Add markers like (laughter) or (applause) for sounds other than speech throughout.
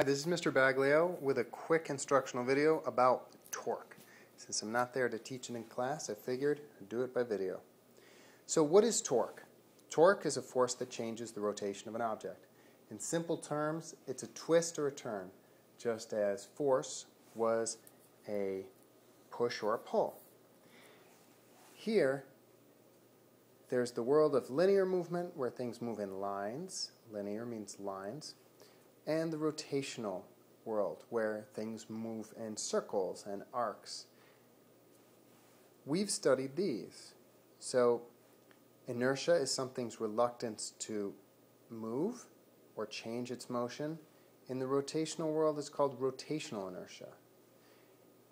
Hi, this is Mr. Baglio with a quick instructional video about torque. Since I'm not there to teach it in class, I figured I'd do it by video. So what is torque? Torque is a force that changes the rotation of an object. In simple terms, it's a twist or a turn, just as force was a push or a pull. Here, there's the world of linear movement where things move in lines. Linear means lines and the rotational world, where things move in circles and arcs. We've studied these. So, inertia is something's reluctance to move or change its motion. In the rotational world, it's called rotational inertia.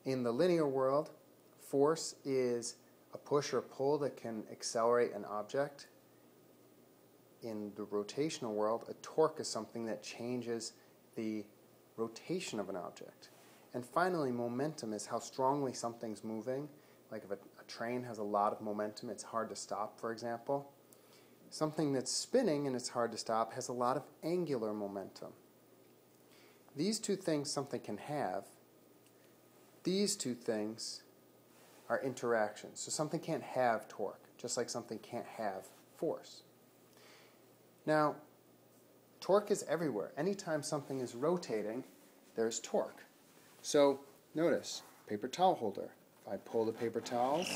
In the linear world, force is a push or pull that can accelerate an object in the rotational world, a torque is something that changes the rotation of an object. And finally, momentum is how strongly something's moving. Like if a, a, train has a lot of momentum, it's hard to stop, for example. Something that's spinning and it's hard to stop has a lot of angular momentum. These two things something can have. These two things are interactions. So something can't have torque, just like something can't have force. Now, torque is everywhere. Anytime something is rotating, there's torque. So notice, paper towel holder. If I pull the paper towels,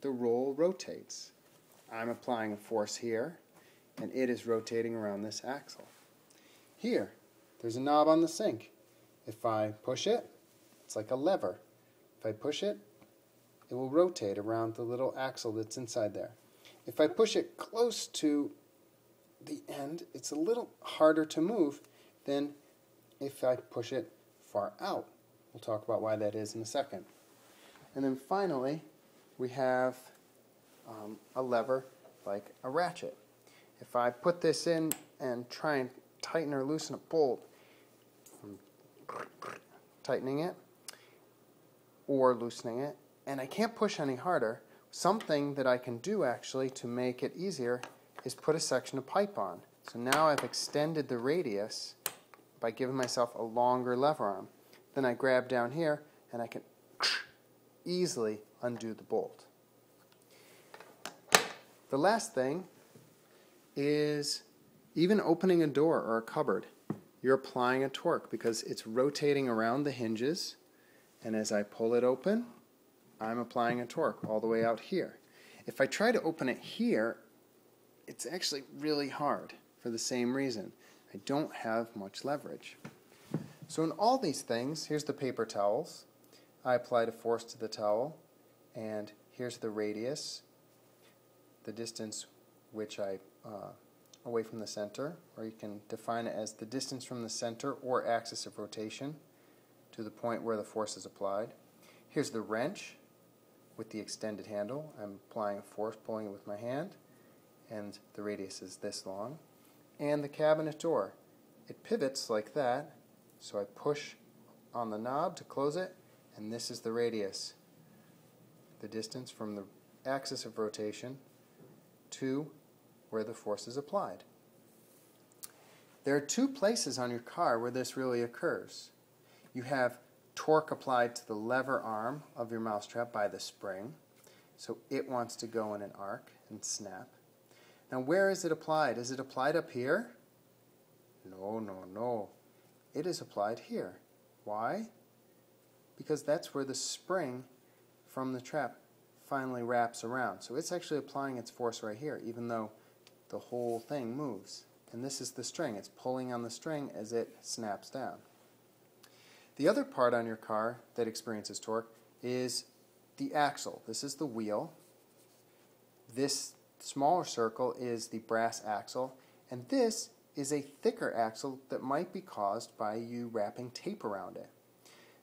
the roll rotates. I'm applying a force here, and it is rotating around this axle. Here, there's a knob on the sink. If I push it, it's like a lever. If I push it, it will rotate around the little axle that's inside there. If I push it close to the end, it's a little harder to move than if I push it far out. We'll talk about why that is in a second. And then finally, we have um, a lever like a ratchet. If I put this in and try and tighten or loosen a bolt, tightening it or loosening it, and I can't push any harder, something that I can do actually to make it easier is put a section of pipe on. So now I've extended the radius by giving myself a longer lever arm. Then I grab down here and I can (tsk) easily undo the bolt. The last thing is even opening a door or a cupboard. You're applying a torque because it's rotating around the hinges and as I pull it open, I'm applying a torque all the way out here. If I try to open it here, it's actually really hard for the same reason. I don't have much leverage. So in all these things, here's the paper towels. I applied a force to the towel, and here's the radius, the distance which I uh, away from the center, or you can define it as the distance from the center or axis of rotation to the point where the force is applied. Here's the wrench with the extended handle. I'm applying a force, pulling it with my hand and the radius is this long. And the cabinet door. It pivots like that, so I push on the knob to close it, and this is the radius, the distance from the axis of rotation to where the force is applied. There are two places on your car where this really occurs. You have torque applied to the lever arm of your mousetrap by the spring, so it wants to go in an arc and snap. Now, where is it applied? Is it applied up here? No, no, no. It is applied here. Why? Because that's where the spring from the trap finally wraps around. So it's actually applying its force right here, even though the whole thing moves. And this is the string. It's pulling on the string as it snaps down. The other part on your car that experiences torque is the axle. This is the wheel. This smaller circle is the brass axle, and this is a thicker axle that might be caused by you wrapping tape around it.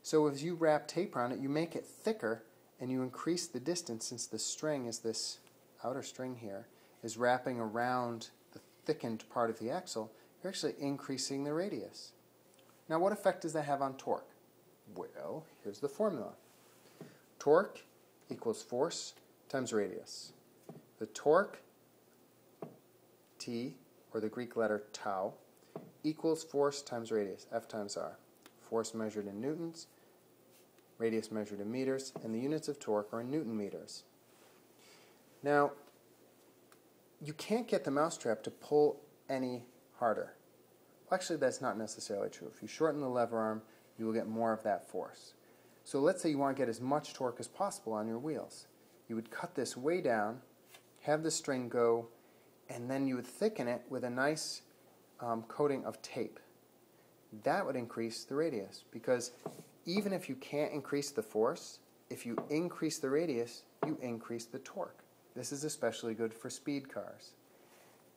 So as you wrap tape around it, you make it thicker and you increase the distance since the string is this outer string here is wrapping around the thickened part of the axle, you're actually increasing the radius. Now what effect does that have on torque? Well, here's the formula. Torque equals force times radius. The torque, T, or the Greek letter tau, equals force times radius, F times R. force measured in newtons, radius measured in meters, and the units of torque are in newton meters. Now, you can't get the mousetrap to pull any harder. Well, actually, that's not necessarily true. If you shorten the lever arm, you will get more of that force. So let's say you want to get as much torque as possible on your wheels. You would cut this way down, have the string go, and then you would thicken it with a nice um, coating of tape. That would increase the radius because even if you can't increase the force, if you increase the radius, you increase the torque. This is especially good for speed cars.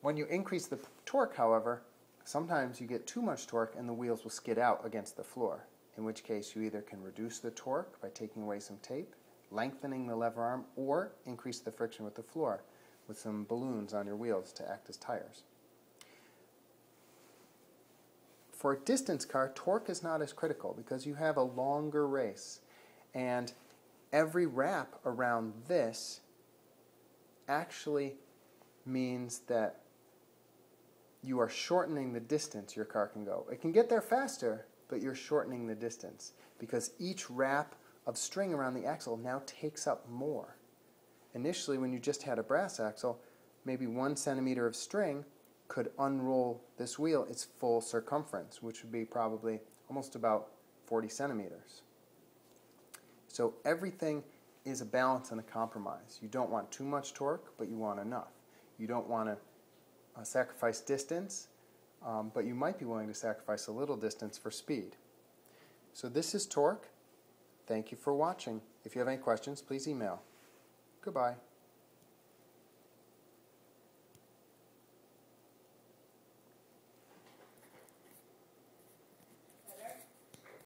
When you increase the torque, however, sometimes you get too much torque and the wheels will skid out against the floor, in which case you either can reduce the torque by taking away some tape, lengthening the lever arm, or increase the friction with the floor with some balloons on your wheels to act as tires. For a distance car, torque is not as critical because you have a longer race. And every wrap around this actually means that you are shortening the distance your car can go. It can get there faster, but you're shortening the distance because each wrap of string around the axle now takes up more. Initially, when you just had a brass axle, maybe one centimeter of string could unroll this wheel its full circumference, which would be probably almost about 40 centimeters. So everything is a balance and a compromise. You don't want too much torque, but you want enough. You don't want to uh, sacrifice distance, um, but you might be willing to sacrifice a little distance for speed. So this is torque. Thank you for watching. If you have any questions, please email. Goodbye.